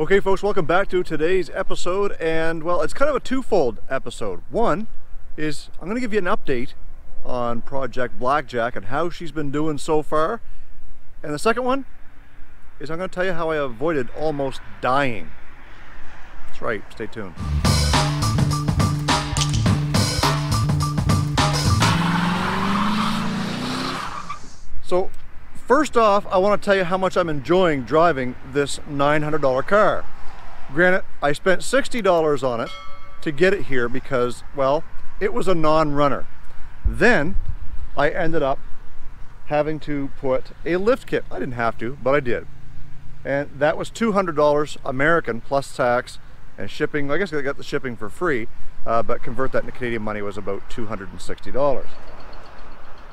Okay, folks, welcome back to today's episode. And well, it's kind of a twofold episode. One is I'm going to give you an update on Project Blackjack and how she's been doing so far. And the second one is I'm going to tell you how I avoided almost dying. That's right, stay tuned. So, first off, I want to tell you how much I'm enjoying driving this $900 car. Granted, I spent $60 on it to get it here because, well, it was a non-runner. Then, I ended up having to put a lift kit. I didn't have to, but I did. And that was $200 American plus tax and shipping. I guess I got the shipping for free, uh, but convert that into Canadian money was about $260.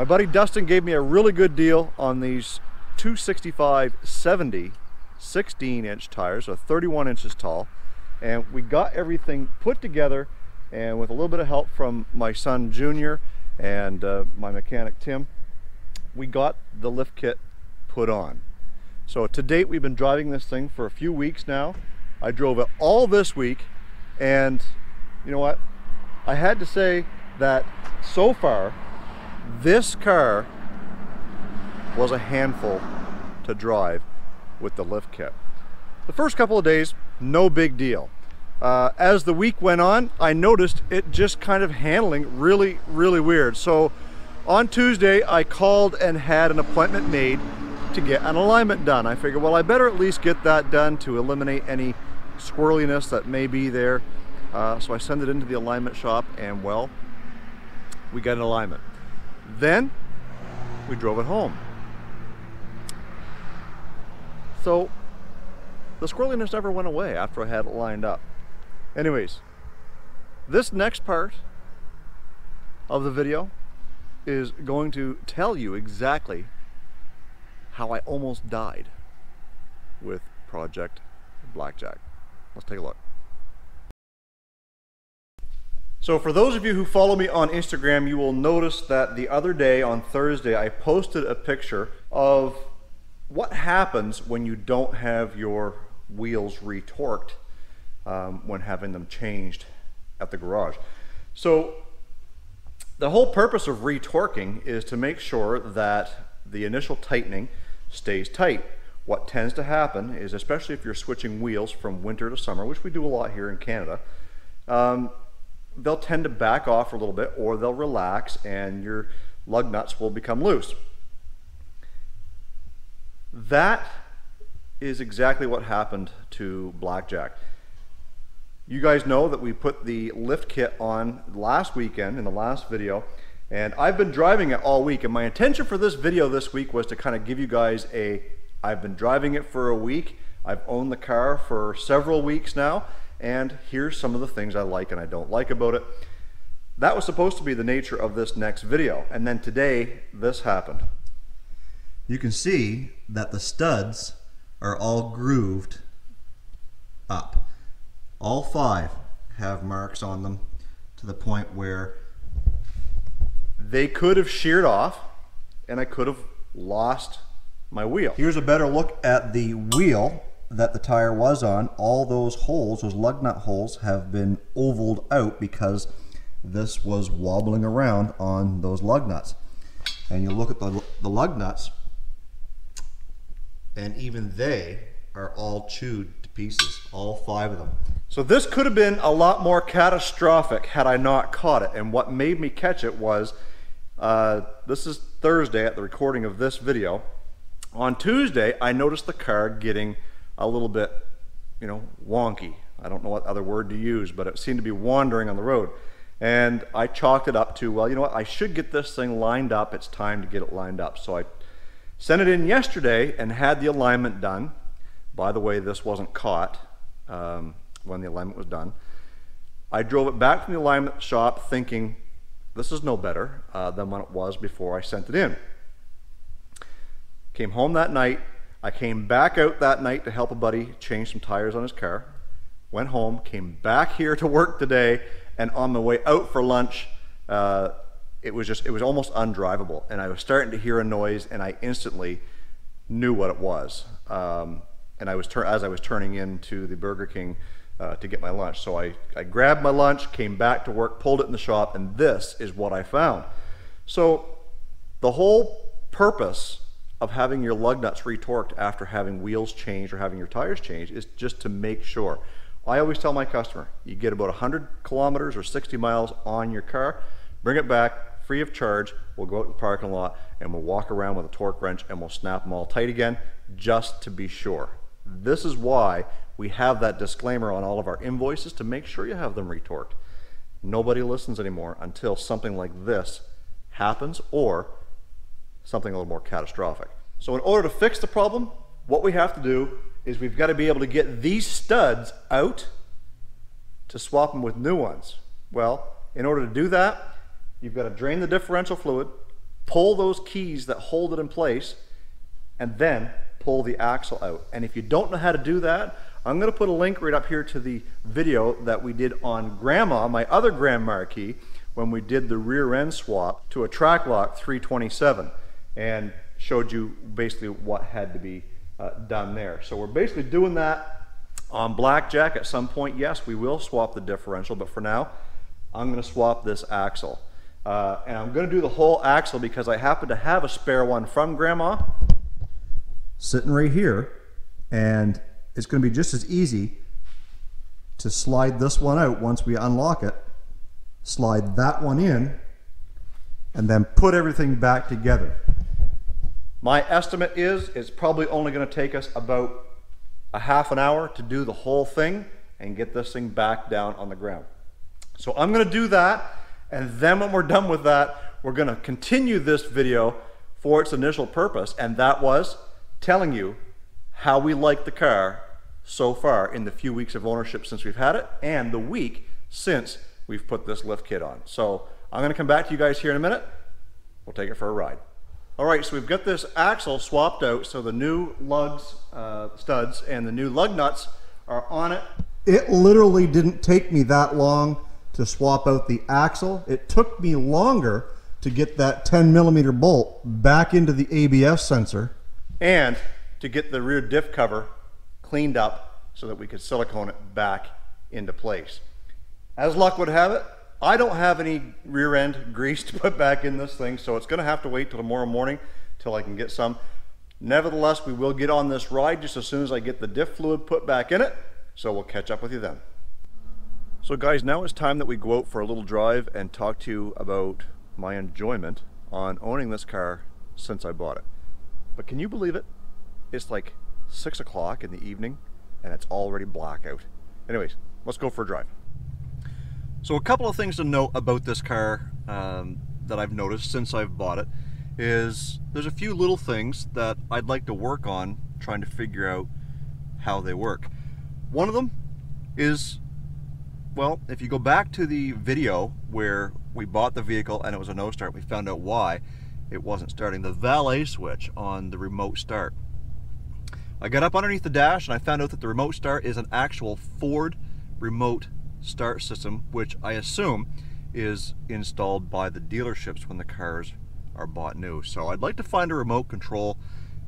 My buddy Dustin gave me a really good deal on these 265 70 16 inch tires, so 31 inches tall. And we got everything put together and with a little bit of help from my son Junior and uh, my mechanic Tim, we got the lift kit put on. So to date, we've been driving this thing for a few weeks now. I drove it all this week and you know what? I had to say that so far, this car was a handful to drive with the lift kit. The first couple of days, no big deal. Uh, as the week went on, I noticed it just kind of handling really, really weird. So on Tuesday, I called and had an appointment made to get an alignment done. I figured, well, I better at least get that done to eliminate any squirreliness that may be there. Uh, so I send it into the alignment shop and well, we got an alignment. Then we drove it home. So the squirreliness never went away after I had it lined up. Anyways, this next part of the video is going to tell you exactly how I almost died with Project Blackjack. Let's take a look. So for those of you who follow me on Instagram, you will notice that the other day on Thursday, I posted a picture of what happens when you don't have your wheels retorqued um, when having them changed at the garage. So the whole purpose of retorquing is to make sure that the initial tightening stays tight. What tends to happen is, especially if you're switching wheels from winter to summer, which we do a lot here in Canada, um, they'll tend to back off a little bit or they'll relax and your lug nuts will become loose. That is exactly what happened to Blackjack. You guys know that we put the lift kit on last weekend in the last video and I've been driving it all week and my intention for this video this week was to kind of give you guys a I've been driving it for a week I've owned the car for several weeks now and here's some of the things I like and I don't like about it. That was supposed to be the nature of this next video, and then today, this happened. You can see that the studs are all grooved up. All five have marks on them to the point where they could have sheared off and I could have lost my wheel. Here's a better look at the wheel that the tire was on, all those holes, those lug nut holes, have been ovaled out because this was wobbling around on those lug nuts. And you look at the, the lug nuts, and even they are all chewed to pieces, all five of them. So this could have been a lot more catastrophic had I not caught it. And what made me catch it was, uh, this is Thursday at the recording of this video. On Tuesday, I noticed the car getting a little bit, you know, wonky. I don't know what other word to use, but it seemed to be wandering on the road. And I chalked it up to, well, you know what, I should get this thing lined up. It's time to get it lined up. So I sent it in yesterday and had the alignment done. By the way, this wasn't caught um, when the alignment was done. I drove it back from the alignment shop thinking, this is no better uh, than what it was before I sent it in. Came home that night, I came back out that night to help a buddy change some tires on his car. Went home, came back here to work today, and on my way out for lunch, uh, it was just, it was almost undrivable. And I was starting to hear a noise, and I instantly knew what it was. Um, and I was as I was turning into the Burger King uh, to get my lunch. So I, I grabbed my lunch, came back to work, pulled it in the shop, and this is what I found. So the whole purpose of having your lug nuts retorqued after having wheels changed or having your tires changed is just to make sure. I always tell my customer, you get about 100 kilometers or 60 miles on your car, bring it back free of charge, we'll go out in the parking lot and we'll walk around with a torque wrench and we'll snap them all tight again just to be sure. This is why we have that disclaimer on all of our invoices to make sure you have them retorqued. Nobody listens anymore until something like this happens or something a little more catastrophic. So in order to fix the problem, what we have to do is we've got to be able to get these studs out to swap them with new ones. Well, in order to do that, you've got to drain the differential fluid, pull those keys that hold it in place, and then pull the axle out. And if you don't know how to do that, I'm going to put a link right up here to the video that we did on Grandma, my other Grand Marquis, when we did the rear end swap to a Traclock 327 and showed you basically what had to be uh, done there. So we're basically doing that on Blackjack. At some point, yes, we will swap the differential, but for now, I'm going to swap this axle. Uh, and I'm going to do the whole axle because I happen to have a spare one from Grandma. Sitting right here, and it's going to be just as easy to slide this one out once we unlock it, slide that one in, and then put everything back together. My estimate is it's probably only going to take us about a half an hour to do the whole thing and get this thing back down on the ground. So I'm going to do that and then when we're done with that, we're going to continue this video for its initial purpose and that was telling you how we like the car so far in the few weeks of ownership since we've had it and the week since we've put this lift kit on. So I'm going to come back to you guys here in a minute. We'll take it for a ride. All right, so we've got this axle swapped out, so the new lugs, uh, studs, and the new lug nuts are on it. It literally didn't take me that long to swap out the axle. It took me longer to get that 10 millimeter bolt back into the ABS sensor. And to get the rear diff cover cleaned up so that we could silicone it back into place. As luck would have it, I don't have any rear end grease to put back in this thing, so it's going to have to wait till tomorrow morning till I can get some. Nevertheless, we will get on this ride just as soon as I get the diff fluid put back in it, so we'll catch up with you then. So guys, now it's time that we go out for a little drive and talk to you about my enjoyment on owning this car since I bought it. But can you believe it? It's like 6 o'clock in the evening and it's already blackout. Anyways, let's go for a drive. So a couple of things to note about this car um, that I've noticed since I've bought it is there's a few little things that I'd like to work on trying to figure out how they work. One of them is, well, if you go back to the video where we bought the vehicle and it was a no start, we found out why it wasn't starting. The valet switch on the remote start. I got up underneath the dash and I found out that the remote start is an actual Ford remote start system, which I assume is installed by the dealerships when the cars are bought new. So I'd like to find a remote control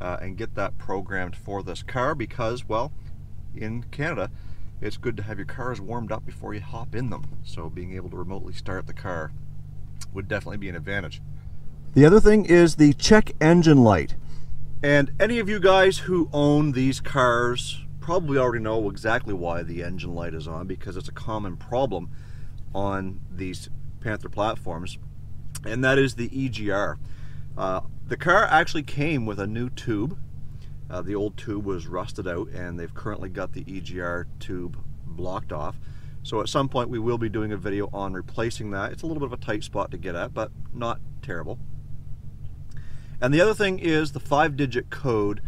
uh, and get that programmed for this car because, well, in Canada, it's good to have your cars warmed up before you hop in them. So being able to remotely start the car would definitely be an advantage. The other thing is the check engine light. And any of you guys who own these cars probably already know exactly why the engine light is on because it's a common problem on these Panther platforms and that is the EGR. Uh, the car actually came with a new tube. Uh, the old tube was rusted out and they've currently got the EGR tube blocked off. So at some point we will be doing a video on replacing that. It's a little bit of a tight spot to get at, but not terrible. And the other thing is the five digit code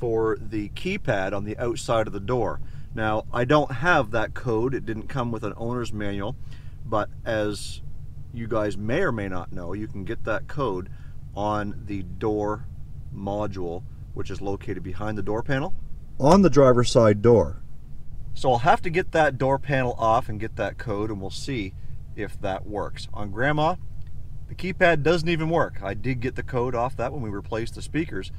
for the keypad on the outside of the door. Now, I don't have that code. It didn't come with an owner's manual, but as you guys may or may not know, you can get that code on the door module, which is located behind the door panel on the driver's side door. So I'll have to get that door panel off and get that code and we'll see if that works. On Grandma, the keypad doesn't even work. I did get the code off that when we replaced the speakers,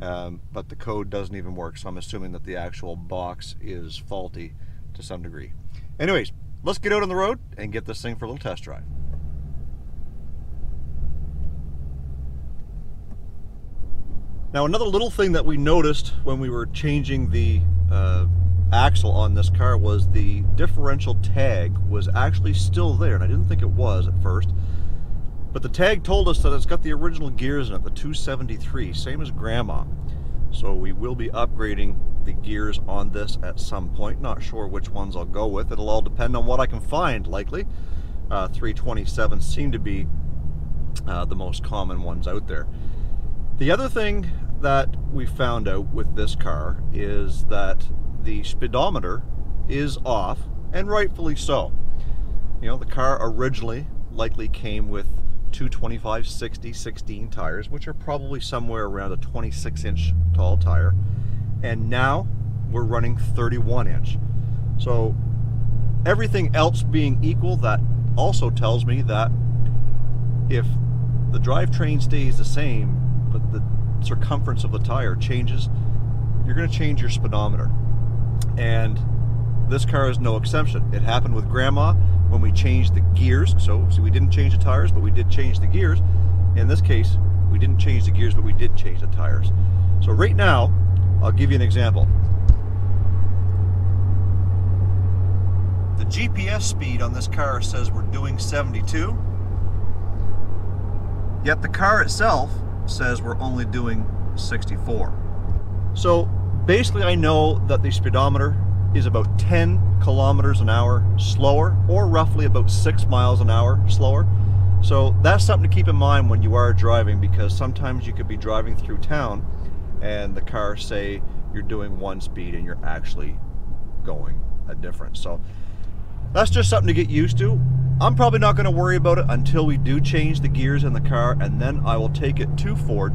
um, but the code doesn't even work. So I'm assuming that the actual box is faulty to some degree. Anyways, let's get out on the road and get this thing for a little test drive. Now another little thing that we noticed when we were changing the uh, axle on this car was the differential tag was actually still there and I didn't think it was at first but the tag told us that it's got the original gears in it the 273 same as grandma. So we will be upgrading the gears on this at some point. Not sure which ones I'll go with. It'll all depend on what I can find likely. Uh, 327 seem to be uh, the most common ones out there. The other thing that we found out with this car is that the speedometer is off, and rightfully so. You know, the car originally likely came with 225 60 16 tires, which are probably somewhere around a 26 inch tall tire. And now we're running 31 inch. So everything else being equal, that also tells me that if the drivetrain stays the same, but the circumference of the tire changes, you're going to change your speedometer and this car is no exception. It happened with Grandma when we changed the gears. So, see, we didn't change the tires, but we did change the gears. In this case, we didn't change the gears, but we did change the tires. So right now, I'll give you an example. The GPS speed on this car says we're doing 72, yet the car itself says we're only doing 64. So basically I know that the speedometer is about 10 kilometers an hour slower or roughly about 6 miles an hour slower. So that's something to keep in mind when you are driving because sometimes you could be driving through town and the car say you're doing one speed and you're actually going a different. So that's just something to get used to. I'm probably not going to worry about it until we do change the gears in the car and then I will take it to Ford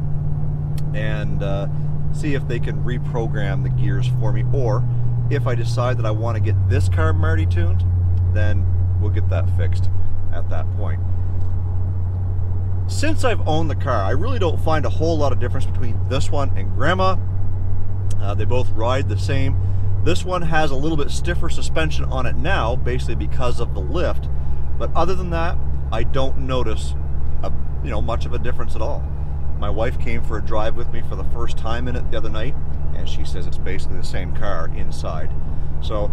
and uh, see if they can reprogram the gears for me or if I decide that I want to get this car Marty tuned then we'll get that fixed at that point. Since I've owned the car I really don't find a whole lot of difference between this one and Grandma. Uh, they both ride the same. This one has a little bit stiffer suspension on it now basically because of the lift. But other than that I don't notice a, you know much of a difference at all. My wife came for a drive with me for the first time in it the other night, and she says it's basically the same car inside. So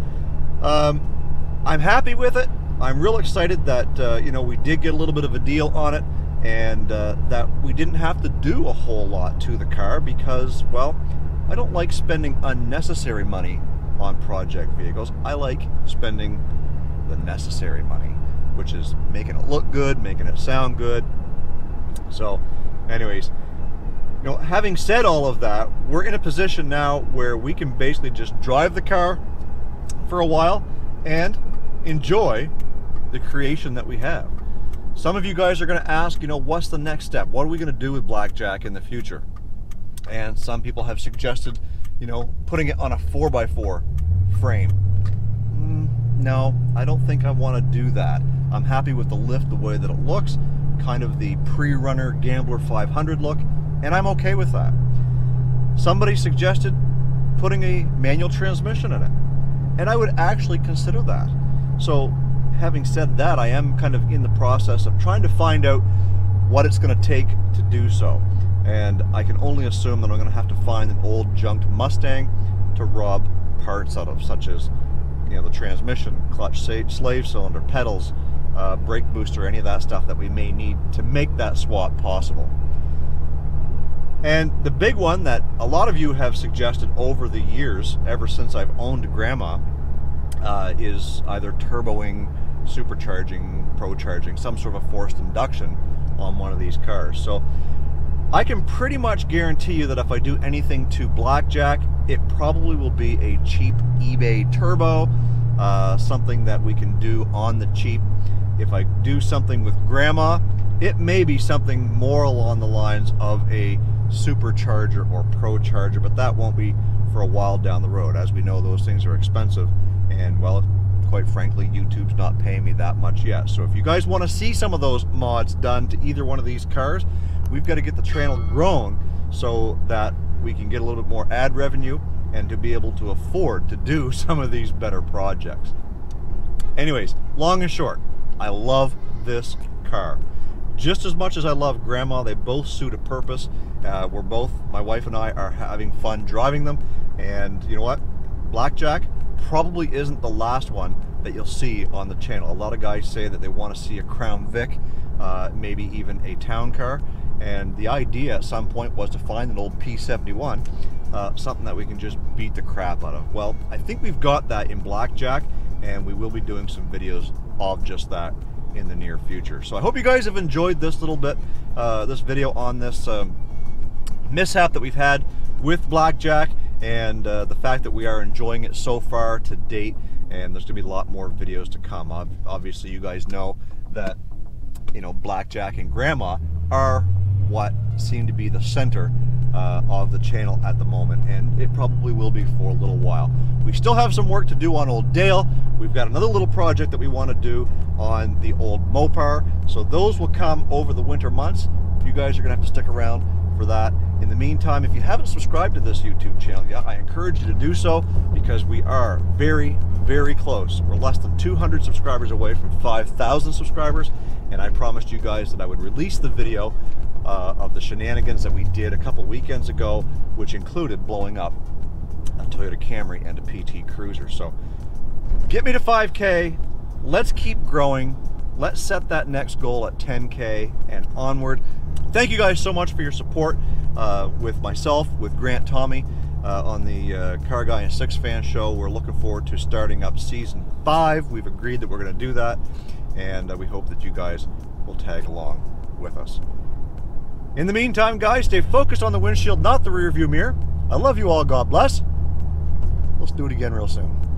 um, I'm happy with it. I'm real excited that uh, you know we did get a little bit of a deal on it, and uh, that we didn't have to do a whole lot to the car because, well, I don't like spending unnecessary money on project vehicles. I like spending the necessary money, which is making it look good, making it sound good. So anyways, you know, having said all of that, we're in a position now where we can basically just drive the car for a while and enjoy the creation that we have. Some of you guys are going to ask, you know, what's the next step? What are we going to do with Blackjack in the future? And some people have suggested, you know, putting it on a 4x4 frame. Mm, no, I don't think I want to do that. I'm happy with the lift the way that it looks kind of the pre-runner Gambler 500 look, and I'm okay with that. Somebody suggested putting a manual transmission in it, and I would actually consider that. So, having said that, I am kind of in the process of trying to find out what it's going to take to do so. And I can only assume that I'm going to have to find an old junked Mustang to rob parts out of, such as you know the transmission, clutch, slave cylinder, pedals, uh, brake booster, any of that stuff that we may need to make that swap possible. And the big one that a lot of you have suggested over the years, ever since I've owned Grandma, uh, is either turboing, supercharging, pro-charging, some sort of a forced induction on one of these cars. So I can pretty much guarantee you that if I do anything to Blackjack, it probably will be a cheap eBay turbo, uh, something that we can do on the cheap if I do something with grandma, it may be something more along the lines of a supercharger or pro charger, but that won't be for a while down the road. As we know, those things are expensive, and well, quite frankly, YouTube's not paying me that much yet. So if you guys want to see some of those mods done to either one of these cars, we've got to get the channel grown so that we can get a little bit more ad revenue and to be able to afford to do some of these better projects. Anyways, long and short, I love this car. Just as much as I love Grandma, they both suit a purpose. Uh, we're both, my wife and I, are having fun driving them. And you know what? Blackjack probably isn't the last one that you'll see on the channel. A lot of guys say that they want to see a Crown Vic, uh, maybe even a town car. And the idea at some point was to find an old P71, uh, something that we can just beat the crap out of. Well, I think we've got that in Blackjack, and we will be doing some videos of just that in the near future. So I hope you guys have enjoyed this little bit, uh, this video on this um, mishap that we've had with Blackjack and uh, the fact that we are enjoying it so far to date and there's gonna be a lot more videos to come. Obviously you guys know that you know Blackjack and Grandma are what seem to be the center uh, of the channel at the moment, and it probably will be for a little while. We still have some work to do on Old Dale. We've got another little project that we want to do on the old Mopar, so those will come over the winter months. You guys are to have to stick around for that. In the meantime, if you haven't subscribed to this YouTube channel yet, I encourage you to do so because we are very, very close. We're less than 200 subscribers away from 5,000 subscribers, and I promised you guys that I would release the video uh, of the shenanigans that we did a couple weekends ago, which included blowing up a Toyota Camry and a PT Cruiser. So get me to 5K. Let's keep growing. Let's set that next goal at 10K and onward. Thank you guys so much for your support uh, with myself, with Grant Tommy uh, on the uh, Carr Guy and Six Fan Show. We're looking forward to starting up season five. We've agreed that we're going to do that, and uh, we hope that you guys will tag along with us. In the meantime, guys, stay focused on the windshield, not the rear view mirror. I love you all. God bless. Let's do it again real soon.